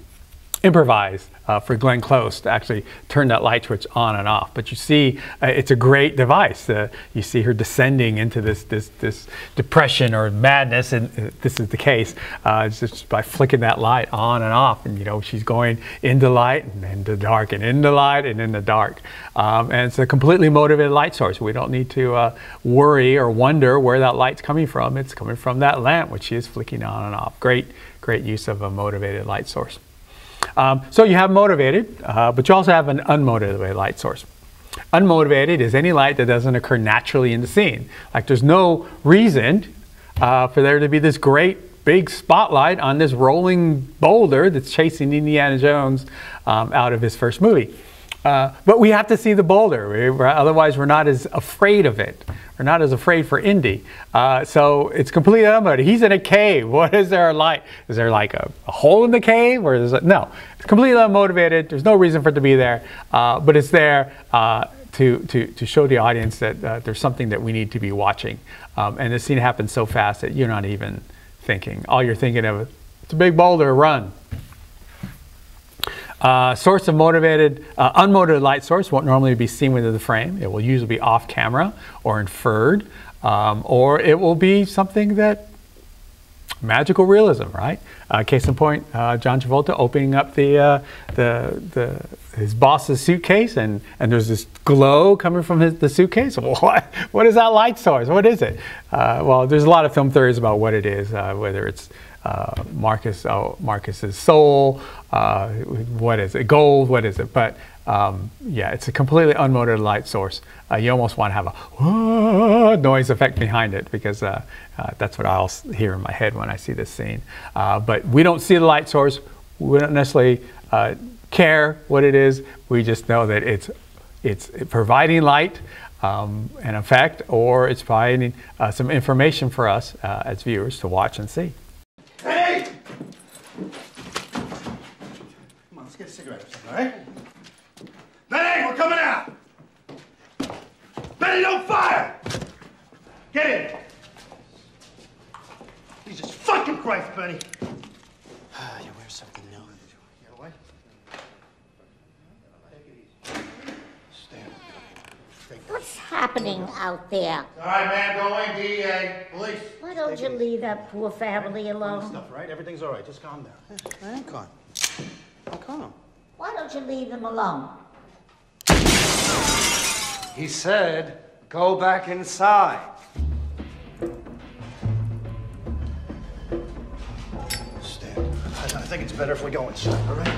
[SPEAKER 1] improvised uh, for Glenn Close to actually turn that light switch on and off. But you see, uh, it's a great device. Uh, you see her descending into this this this depression or madness, and uh, this is the case. Uh, just by flicking that light on and off, and you know she's going into light and into dark, and into light and into dark. Um, and it's a completely motivated light source. We don't need to uh, worry or wonder where that light's coming from. It's coming from that lamp, which she is flicking on and off. Great, great use of a motivated light source. Um, so you have motivated, uh, but you also have an unmotivated light source. Unmotivated is any light that doesn't occur naturally in the scene. Like there's no reason uh, for there to be this great big spotlight on this rolling boulder that's chasing Indiana Jones um, out of his first movie. Uh, but we have to see the boulder, we, otherwise we're not as afraid of it. We're not as afraid for Indy. Uh, so it's completely unmotivated. He's in a cave. What is there like? Is there like a, a hole in the cave? Or is it, no, it's completely unmotivated. There's no reason for it to be there, uh, but it's there uh, to, to, to show the audience that uh, there's something that we need to be watching. Um, and the scene happens so fast that you're not even thinking. All you're thinking of, it's a big boulder, run. Uh, source of motivated, uh, unmotivated light source won't normally be seen within the frame. It will usually be off camera or inferred, um, or it will be something that magical realism, right? Uh, case in point, uh, John Travolta opening up the, uh, the, the, his boss's suitcase, and, and there's this glow coming from his, the suitcase. What, what is that light source? What is it? Uh, well, there's a lot of film theories about what it is, whether it's uh, Marcus, oh, Marcus's soul. Uh, what is it? Gold. What is it? But um, yeah, it's a completely unmotored light source. Uh, you almost want to have a noise effect behind it because uh, that's what I'll hear in my head when I see this scene. But we don't see the light source. We don't necessarily care what it is. We just know that it's it's providing light. Um, an effect, or it's providing some information for us as viewers to watch and see.
[SPEAKER 10] Right? Benny, we're coming out! Benny, don't fire! Get in! Jesus fucking Christ, Benny!
[SPEAKER 2] Ah, you wear something new. Yeah, what?
[SPEAKER 11] What's happening out there?
[SPEAKER 10] All right, man, go in, DEA, police.
[SPEAKER 11] Why don't you leave that poor family alone?
[SPEAKER 10] Stuff, right? Everything's all right. Just calm down.
[SPEAKER 2] I am calm. I'm calm.
[SPEAKER 11] Why don't you leave them alone?
[SPEAKER 12] He said, go back inside.
[SPEAKER 10] Stan, I, I think it's better if we go inside, all right?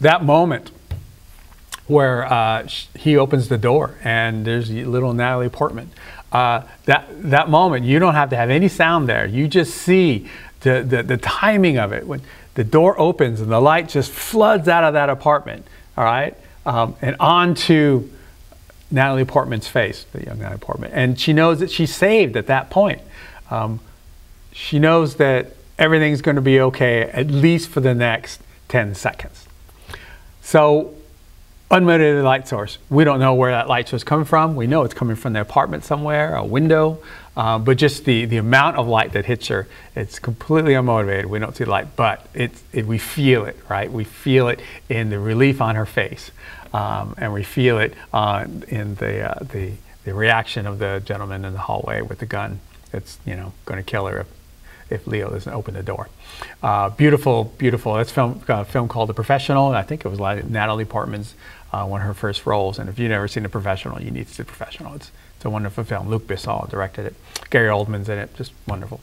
[SPEAKER 10] That
[SPEAKER 1] moment where uh, he opens the door and there's little Natalie Portman. Uh, that that moment, you don't have to have any sound there. You just see the, the, the timing of it when the door opens and the light just floods out of that apartment. All right, um, and onto Natalie Portman's face, the young Natalie Portman, and she knows that she's saved at that point. Um, she knows that everything's going to be okay at least for the next 10 seconds. So, unmotivated light source. We don't know where that light source is coming from. We know it's coming from the apartment somewhere, a window, uh, but just the, the amount of light that hits her, it's completely unmotivated. We don't see the light, but it's, it, we feel it, right? We feel it in the relief on her face, um, and we feel it uh, in the, uh, the, the reaction of the gentleman in the hallway with the gun. that's, you know going to kill her if, if Leo doesn't open the door. Uh, beautiful, beautiful. That's film, a film called The Professional. I think it was Natalie Portman's uh, one of her first roles. And if you've never seen The Professional, you need to see The Professional. It's, it's a wonderful film. Luc Besson directed it. Gary Oldman's in it. Just wonderful.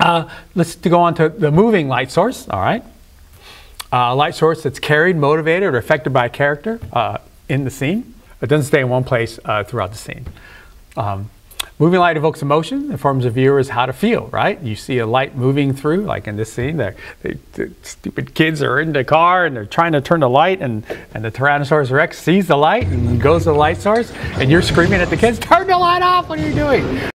[SPEAKER 1] Uh, let's go on to the moving light source. All right. Uh, a light source that's carried, motivated, or affected by a character uh, in the scene. It doesn't stay in one place uh, throughout the scene. Um, Moving light evokes emotion, informs the viewers how to feel, right? You see a light moving through, like in this scene, the, the, the, stupid kids are in the car and they're trying to turn the light, and, and the Tyrannosaurus Rex sees the light and goes to the light source, and you're screaming at the kids, Turn the light off! What are you doing?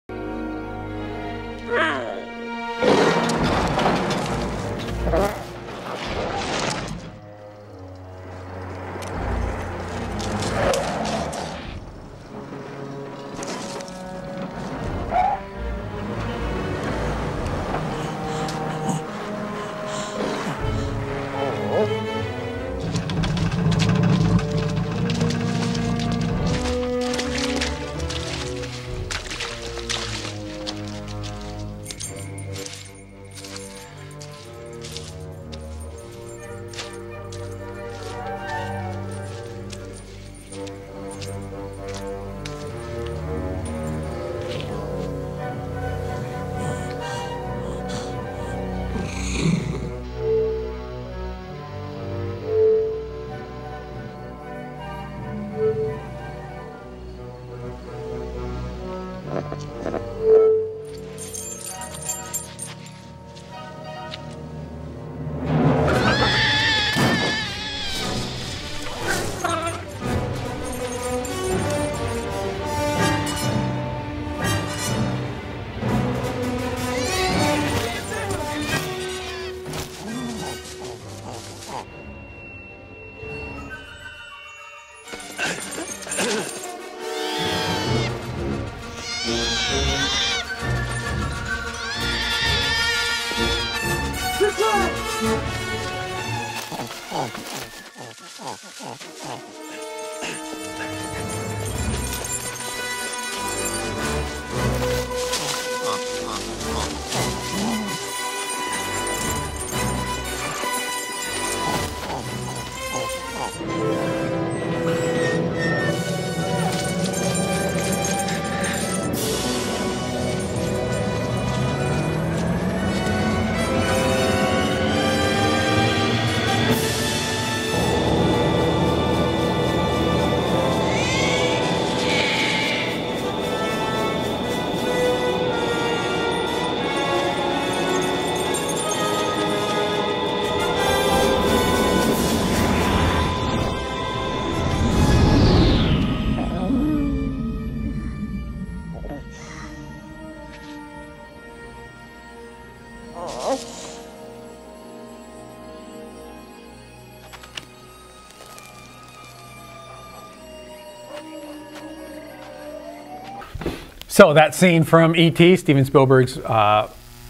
[SPEAKER 1] So that scene from E.T., Steven Spielberg's uh,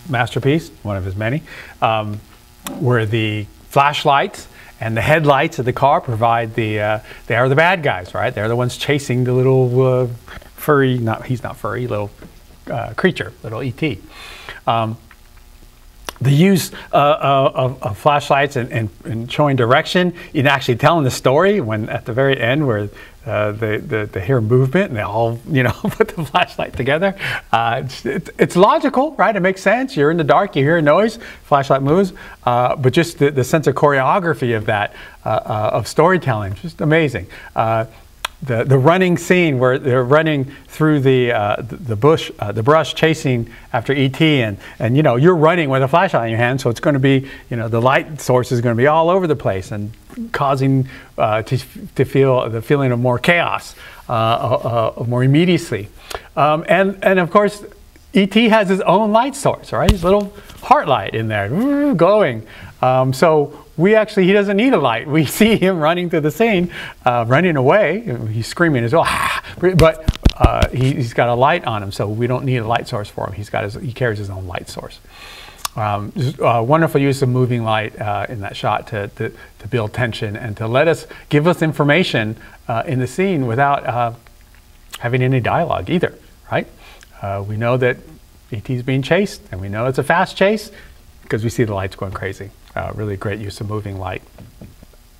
[SPEAKER 1] masterpiece, one of his many, um, where the flashlights and the headlights of the car provide the, uh, they are the bad guys, right? They're the ones chasing the little uh, furry, not, he's not furry, little uh, creature, little E.T. Um, the use uh, uh, of, of, flashlights and, and, and, showing direction in actually telling the story when at the very end where uh, they, they, they, hear movement and they all you know put the flashlight together. Uh, it's, it's, logical right? It makes sense. You're in the dark you hear a noise flashlight moves. Uh, but just the, the, sense of choreography of that uh, of storytelling just amazing the, the running scene where they're running through the, uh, the, bush, uh, the brush chasing after ET and, and, you know, you're running with a flashlight in your hand, so it's going to be, you know, the light source is going to be all over the place and causing uh, to, to feel the feeling of more chaos, uh, uh, uh, more immediacy. Um, and, and of course, ET has his own light source, right? His little heart light in there, glowing. Um, so we actually, he doesn't need a light. We see him running through the scene, uh, running away. He's screaming as well, ah, but uh, he, has got a light on him, so we don't need a light source for him. He's got his, he carries his own light source. Um, uh, wonderful use of moving light uh, in that shot to, to, to, build tension and to let us give us information uh, in the scene without uh, having any dialogue either, right? Uh, we know that ET is being chased, and we know it's a fast chase because we see the lights going crazy. Uh, really great use of moving light.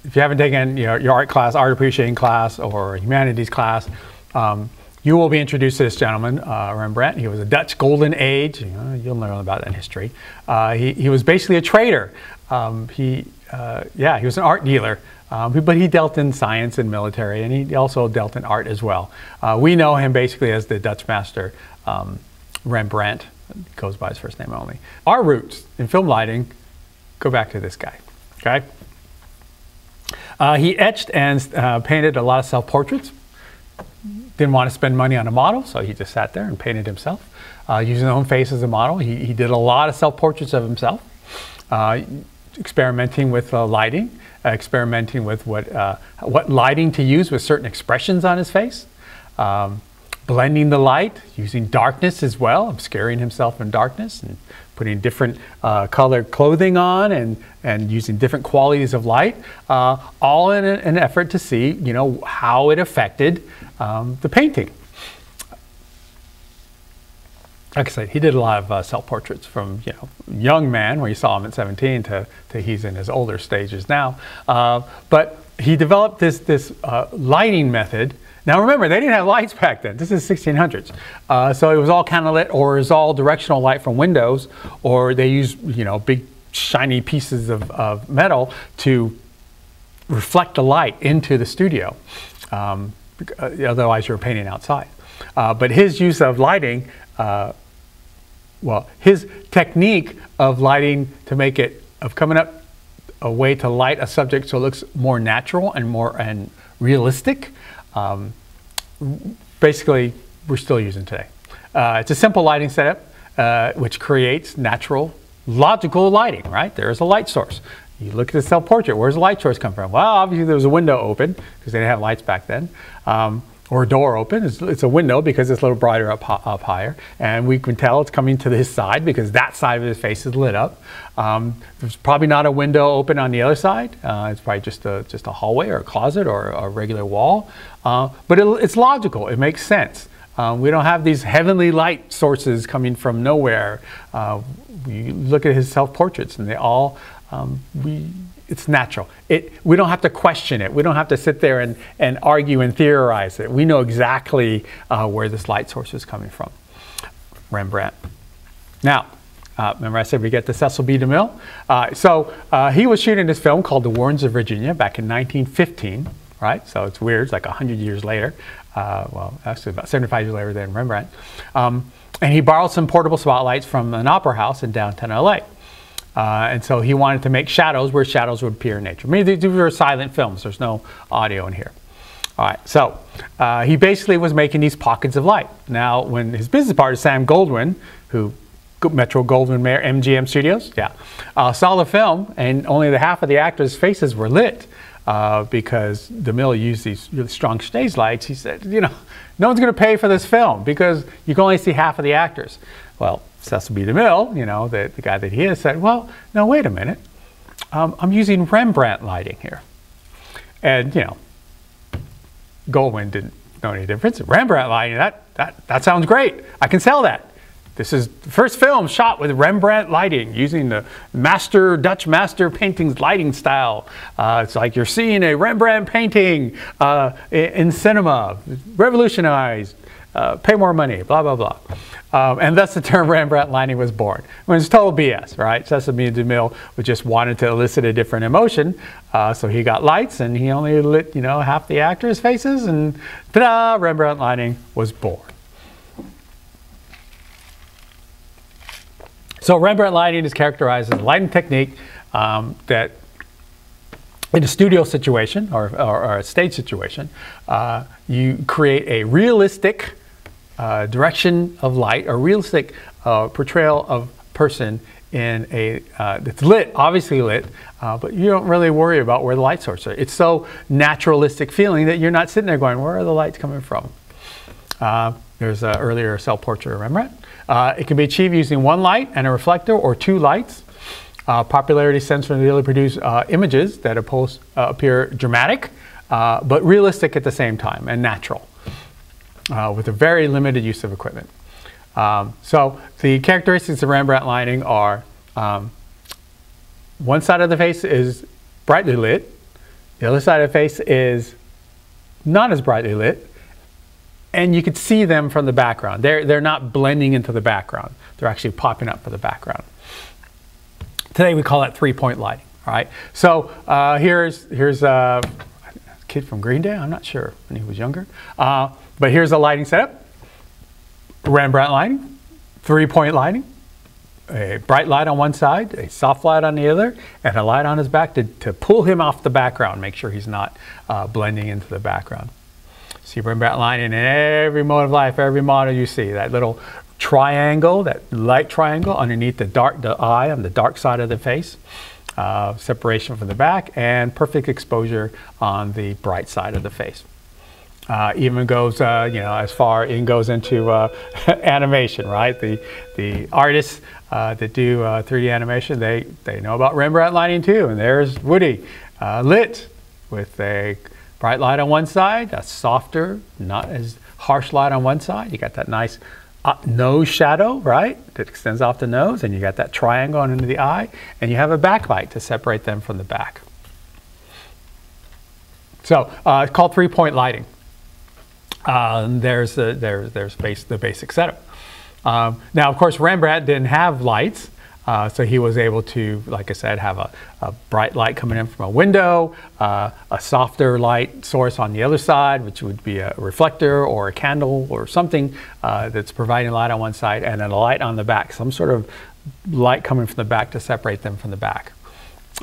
[SPEAKER 1] If you haven't taken your art class, art appreciating class, or humanities class, um, you will be introduced to this gentleman, uh, Rembrandt. He was a Dutch Golden Age. You know, you'll learn about that in history. Uh, he, he, was basically a trader. Um, he, uh, yeah, he was an art dealer. Um, but he dealt in science and military, and he also dealt in art as well. Uh, we know him basically as the Dutch master um, Rembrandt, goes by his first name only. Our roots in film lighting go back to this guy, okay? Uh, he etched and uh, painted a lot of self-portraits. Didn't want to spend money on a model, so he just sat there and painted himself. Uh, using his own face as a model, he, he did a lot of self-portraits of himself, uh, experimenting with uh, lighting, experimenting with what, uh, what lighting to use with certain expressions on his face. Um, blending the light, using darkness as well, obscuring himself in darkness and putting different uh, colored clothing on and, and using different qualities of light, uh, all in a, an effort to see, you know, how it affected um, the painting. Like I said, he did a lot of uh, self-portraits from, you know, young man, where you saw him at 17, to, to he's in his older stages now. Uh, but he developed this, this uh, lighting method now remember, they didn't have lights back then. This is 1600s. Uh, so it was all kind of lit or it was all directional light from windows or they used, you know, big shiny pieces of, of metal to reflect the light into the studio. Um, uh, otherwise you're painting outside. Uh, but his use of lighting, uh, well, his technique of lighting to make it, of coming up a way to light a subject so it looks more natural and more and realistic um, basically we're still using today. Uh, it's a simple lighting setup uh, which creates natural, logical lighting, right? There's a light source. You look at the self-portrait, where's the light source come from? Well, obviously there was a window open because they didn't have lights back then. Um, or a door open. It's, it's, a window because it's a little brighter up, up higher. And we can tell it's coming to his side because that side of his face is lit up. Um, there's probably not a window open on the other side. Uh, it's probably just a, just a hallway or a closet or a regular wall. Uh, but it, it's logical. It makes sense. Um, we don't have these heavenly light sources coming from nowhere. Uh, we look at his self-portraits and they all, um, we, it's natural. It, we don't have to question it. We don't have to sit there and, and argue and theorize it. We know exactly uh, where this light source is coming from. Rembrandt. Now, uh, remember I said we get the Cecil B. DeMille? Uh, so uh, he was shooting this film called The Warrens of Virginia back in 1915, right? So it's weird, it's like 100 years later. Uh, well, actually about 75 years later than Rembrandt. Um, and he borrowed some portable spotlights from an opera house in downtown LA. Uh, and so he wanted to make shadows where shadows would appear in nature. I mean, these were silent films. There's no audio in here. All right, so uh, he basically was making these pockets of light. Now, when his business partner, Sam Goldwyn, who Metro Goldwyn Mayer MGM Studios, yeah, uh, saw the film, and only the half of the actors' faces were lit uh, because DeMille used these really strong stage lights. He said, you know, no one's going to pay for this film because you can only see half of the actors. Well, Cecil B. DeMille, you know, the, the guy that he is, said, well, no, wait a minute. Um, I'm using Rembrandt lighting here. And, you know, Goldwyn didn't know any difference. Rembrandt lighting, that, that, that sounds great. I can sell that. This is the first film shot with Rembrandt lighting using the master Dutch master paintings lighting style. Uh, it's like you're seeing a Rembrandt painting uh, in cinema, revolutionized. Uh, pay more money, blah blah blah, um, and thus the term Rembrandt lighting was born. When it's total BS, right? Cecil B. DeMille just wanted to elicit a different emotion, uh, so he got lights and he only lit you know half the actors' faces, and ta-da! Rembrandt lighting was born. So Rembrandt lighting is characterized as a lighting technique um, that in a studio situation or, or, or a stage situation, uh, you create a realistic uh, direction of light, a realistic uh, portrayal of person in a uh, that's lit, obviously lit, uh, but you don't really worry about where the light source are. It's so naturalistic feeling that you're not sitting there going, where are the lights coming from? Uh, there's an earlier self-portrait of Rembrandt. Uh, it can be achieved using one light and a reflector or two lights. Uh, popularity stems from the ability to produce uh, images that oppose, appear dramatic, but realistic at the same time and natural, uh, with a very limited use of equipment. Um, so the characteristics of Rembrandt lighting are um, one side of the face is brightly lit, the other side of the face is not as brightly lit, and you could see them from the background. They're, they're not blending into the background. They're actually popping up for the background. Today we call that three-point lighting, all right? So uh, here's, here's a kid from Green Day, I'm not sure when he was younger. Uh, but here's a lighting setup. Rembrandt lighting, three-point lighting, a bright light on one side, a soft light on the other, and a light on his back to, to pull him off the background, make sure he's not uh, blending into the background. See Rembrandt lighting in every mode of life, every model you see. That little triangle, that light triangle underneath the dark the eye on the dark side of the face. Uh, separation from the back and perfect exposure on the bright side of the face. Uh, even goes, uh, you know, as far in goes into uh, animation, right? The the artists uh, that do 3D uh, animation, they they know about Rembrandt lighting too. And there's Woody, lit with a bright light on one side, a softer, not as harsh light on one side. You got that nice uh, nose shadow, right, that extends off the nose, and you got that triangle under the eye, and you have a backlight to separate them from the back. So uh, it's called three-point lighting. Uh, there's the, there's, there's base, the basic setup. Um, now, of course, Rembrandt didn't have lights, uh, so he was able to, like I said, have a, a bright light coming in from a window, uh, a softer light source on the other side, which would be a reflector or a candle or something uh, that's providing light on one side, and then a light on the back, some sort of light coming from the back to separate them from the back.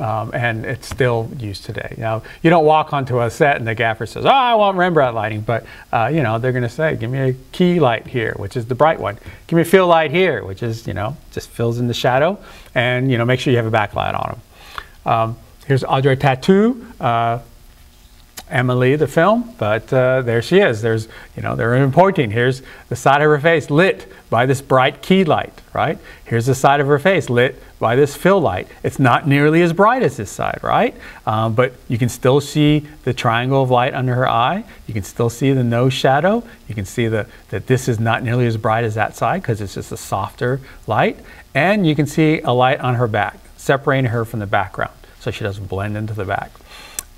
[SPEAKER 1] Um, and it's still used today. Now, you don't walk onto a set and the gaffer says, "Oh, I want Rembrandt lighting," but uh, you know they're going to say, "Give me a key light here, which is the bright one. Give me a fill light here, which is you know just fills in the shadow, and you know make sure you have a backlight on them." Um, here's Audrey Tautou. Uh, Amélie the film, but uh, there she is. There's, you know, they're pointing. Here's the side of her face lit by this bright key light, right? Here's the side of her face lit by this fill light. It's not nearly as bright as this side, right? Um, but you can still see the triangle of light under her eye. You can still see the nose shadow. You can see the, that this is not nearly as bright as that side because it's just a softer light. And you can see a light on her back, separating her from the background so she doesn't blend into the back.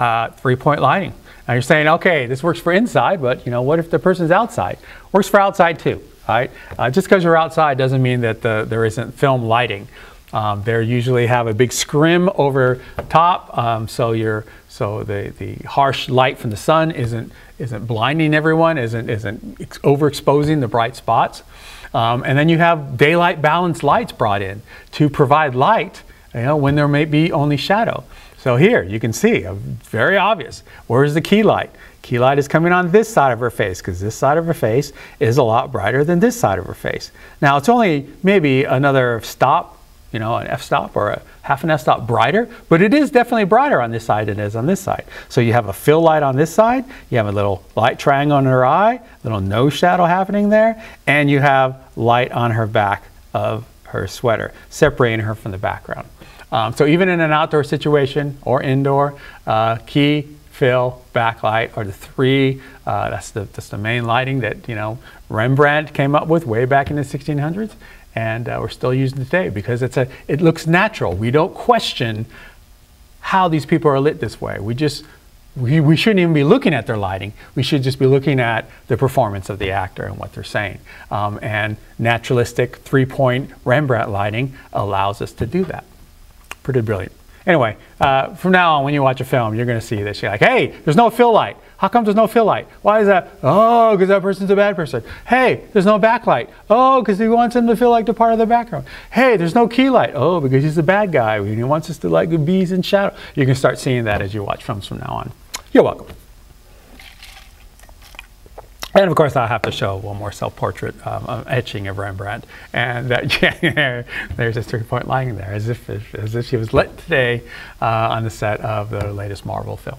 [SPEAKER 1] Uh, three-point lighting. Now you're saying, okay, this works for inside, but you know, what if the person's outside? Works for outside too, right? Uh, just because you're outside doesn't mean that the, there isn't film lighting. Um, they usually have a big scrim over top, um, so you so the, the harsh light from the sun isn't isn't blinding everyone, isn't isn't overexposing the bright spots. Um, and then you have daylight balanced lights brought in to provide light, you know, when there may be only shadow. So here you can see, uh, very obvious. Where's the key light? Key light is coming on this side of her face because this side of her face is a lot brighter than this side of her face. Now it's only maybe another stop, you know, an f-stop or a half an f-stop brighter, but it is definitely brighter on this side than it is on this side. So you have a fill light on this side, you have a little light triangle on her eye, little nose shadow happening there, and you have light on her back of her sweater, separating her from the background. Um, so even in an outdoor situation or indoor, uh, key, fill, backlight are the three. Uh, that's the that's the main lighting that you know Rembrandt came up with way back in the 1600s, and uh, we're still using today because it's a it looks natural. We don't question how these people are lit this way. We just we, we shouldn't even be looking at their lighting. We should just be looking at the performance of the actor and what they're saying. Um, and naturalistic three-point Rembrandt lighting allows us to do that. Pretty brilliant. Anyway, uh, from now on, when you watch a film, you're going to see this. You're like, hey, there's no fill light. How come there's no fill light? Why is that? Oh, because that person's a bad person. Hey, there's no backlight. Oh, because he wants him to feel like they're part of the background. Hey, there's no key light. Oh, because he's a bad guy. He wants us to like the bees in shadow. You can start seeing that as you watch films from now on. You're welcome. And of course, I'll have to show one more self-portrait um, etching of Rembrandt, and that yeah, there's a three-point lighting there, as if as if she was lit today uh, on the set of the latest Marvel film.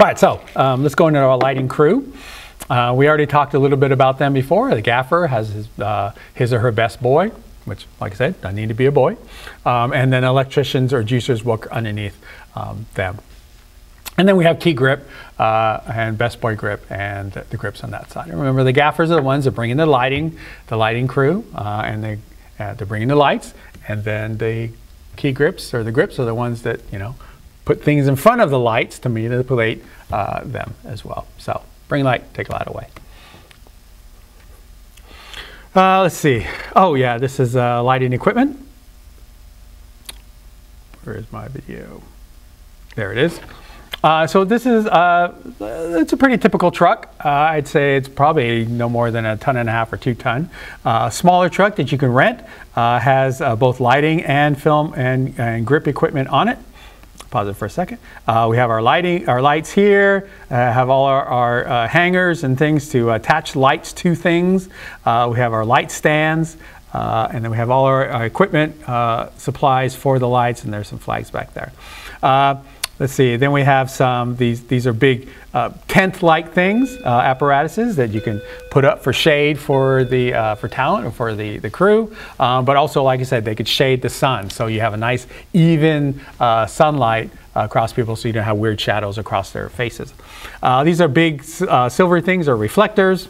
[SPEAKER 1] All right, so um, let's go into our lighting crew. Uh, we already talked a little bit about them before. The gaffer has his, uh, his or her best boy, which, like I said, doesn't need to be a boy, um, and then electricians or juicers work underneath um, them. And then we have key grip uh, and best boy grip and the grips on that side. And remember, the gaffers are the ones that bring in the lighting, the lighting crew, uh, and they uh, they bring in the lights. And then the key grips or the grips are the ones that you know put things in front of the lights to manipulate uh, them as well. So bring light, take light away. Uh, let's see. Oh yeah, this is uh, lighting equipment. Where is my video? There it is. Uh, so this is uh, it's a pretty typical truck. Uh, I'd say it's probably no more than a ton and a half or two ton. Uh, smaller truck that you can rent uh, has uh, both lighting and film and, and, grip equipment on it. Pause it for a second. we have our lighting, our lights here. have all our, our hangers and things to attach lights to things. we have our light stands. and then we have all our, our equipment supplies for the lights, and there's some flags back there. Let's see, then we have some, these, these are big uh, tent-like things, uh, apparatuses that you can put up for shade for the uh, for talent or for the, the crew. Um, but also, like I said, they could shade the sun. So you have a nice even uh, sunlight across people so you don't have weird shadows across their faces. Uh, these are big uh, silvery things or reflectors,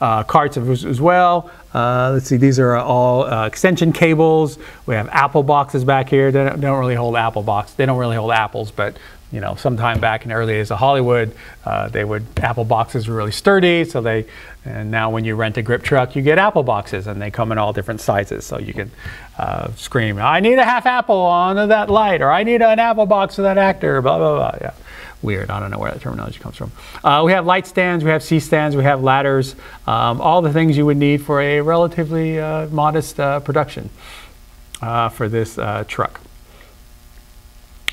[SPEAKER 1] carts as well. Uh, let's see, these are all uh, extension cables. We have apple boxes back here. They don't, they don't, really hold apple box. They don't really hold apples, but you know, sometime back in the early days of Hollywood, uh, they would apple boxes were really sturdy. So they, and now when you rent a grip truck, you get apple boxes, and they come in all different sizes. So you can uh, scream, "I need a half apple on that light," or "I need an apple box for that actor." Blah blah blah. Yeah weird. I don't know where that terminology comes from. Uh, we have light stands, we have C stands, we have ladders, um, all the things you would need for a relatively uh, modest uh, production uh, for this uh, truck.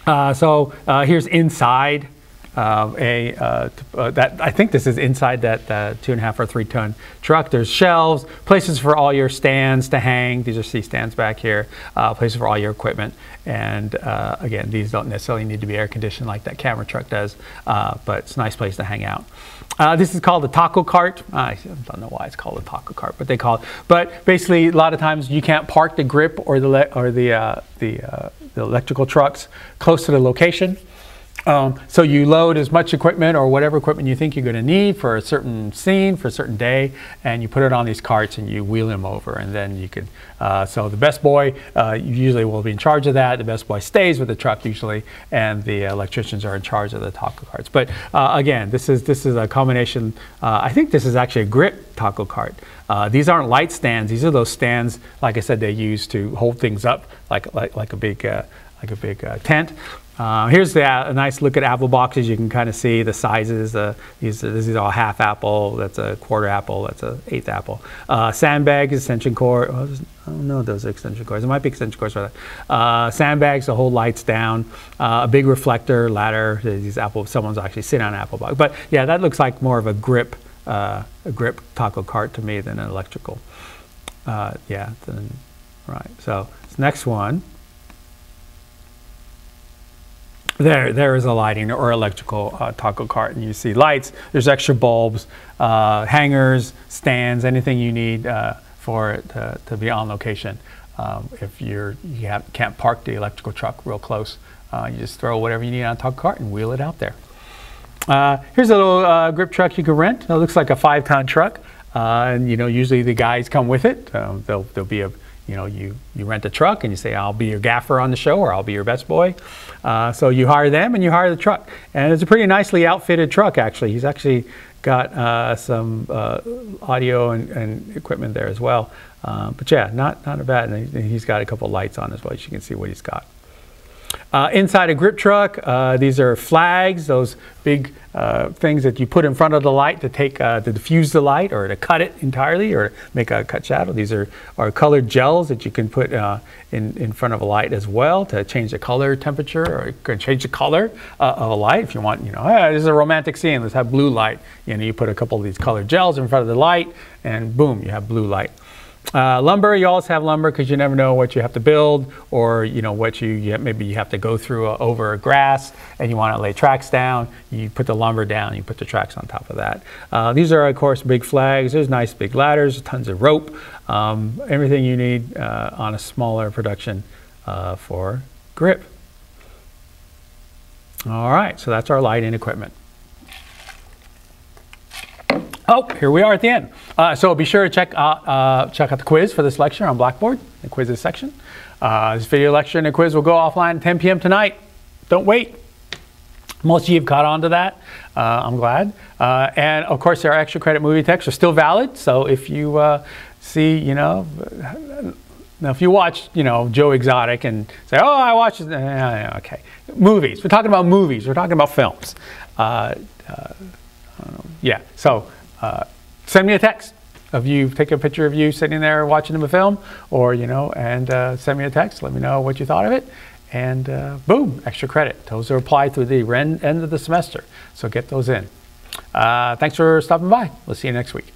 [SPEAKER 1] Uh, so here's inside uh, a uh, uh, that I think this is inside that uh, two and a half or three ton truck. There's shelves, places for all your stands to hang. These are C stands back here. Uh, places for all your equipment. And uh, again, these don't necessarily need to be air conditioned like that camera truck does, but it's a nice place to hang out. this is called the taco cart. I don't know why it's called a taco cart, but they call it. But basically, a lot of times you can't park the grip or the or the the, the electrical trucks close to the location. Um, so you load as much equipment or whatever equipment you think you're going to need for a certain scene, for a certain day, and you put it on these carts and you wheel them over. And then you could, uh, so the best boy uh, usually will be in charge of that. The best boy stays with the truck usually, and the electricians are in charge of the taco carts. But uh, again, this is, this is a combination. Uh, I think this is actually a grip taco cart. Uh, these aren't light stands. These are those stands, like I said, they use to hold things up like, like, like a big, uh, like a big tent. Uh, here's the, a nice look at apple boxes. You can kind of see the sizes. Uh, these, this is all half apple. That's a quarter apple. That's an eighth apple. Uh, sandbags, extension cord. Oh, I don't know those extension cords. It might be extension cords for that. Uh, sandbags to whole lights down. Uh, a big reflector, ladder. These apple. Someone's actually sitting on an apple box. But yeah, that looks like more of a grip, uh, a grip taco cart to me than an electrical. yeah. Then, right. So next one. There, there is a lighting or electrical uh, taco cart, and you see lights. There's extra bulbs, uh, hangers, stands, anything you need uh, for it to, to, be on location. Um, if you're you have, can't park the electrical truck real close, uh, you just throw whatever you need on a taco cart and wheel it out there. Uh, here's a little uh, grip truck you can rent. It looks like a five-ton truck, and you know usually the guys come with it. Um, there'll, there'll be a you know, you, you rent a truck and you say, I'll be your gaffer on the show or I'll be your best boy. Uh, so you hire them and you hire the truck. And it's a pretty nicely outfitted truck, actually. He's actually got uh, some uh, audio and, and, equipment there as well. Uh, but yeah, not, not bad. And he's got a couple lights on as well. so You can see what he's got. Uh, inside a grip truck, uh, these are flags, those big uh, things that you put in front of the light to take uh, to diffuse the light or to cut it entirely or make a cut shadow. These are, are colored gels that you can put uh, in, in front of a light as well to change the color temperature or change the color uh, of a light. If you want, you know, hey, this is a romantic scene, let's have blue light. You know, you put a couple of these colored gels in front of the light and boom, you have blue light. Uh, lumber, you always have lumber because you never know what you have to build or you know what you, maybe you have to go through a, over grass and you want to lay tracks down. You put the lumber down, you put the tracks on top of that. Uh, these are of course big flags. There's nice big ladders, tons of rope, um, everything you need uh, on a smaller production uh, for grip. All right, so that's our lighting equipment. Oh, here we are at the end. Uh, so be sure to check out, uh, check out the quiz for this lecture on Blackboard, the quizzes section. Uh, this video lecture and the quiz will go offline at 10 p.m. tonight. Don't wait. Most of you have caught on to that. Uh, I'm glad. Uh, and of course, our extra credit movie texts are still valid. So if you uh, see, you know, now if you watch, you know, Joe Exotic and say, oh, I watched, it, okay. Movies. We're talking about movies. We're talking about films. yeah. So uh, send me a text of you, take a picture of you sitting there watching a film, or, you know, and uh, send me a text. Let me know what you thought of it. And uh, boom, extra credit. Those are applied through the end of the semester. So get those in. Uh, thanks for stopping by. We'll see you next week.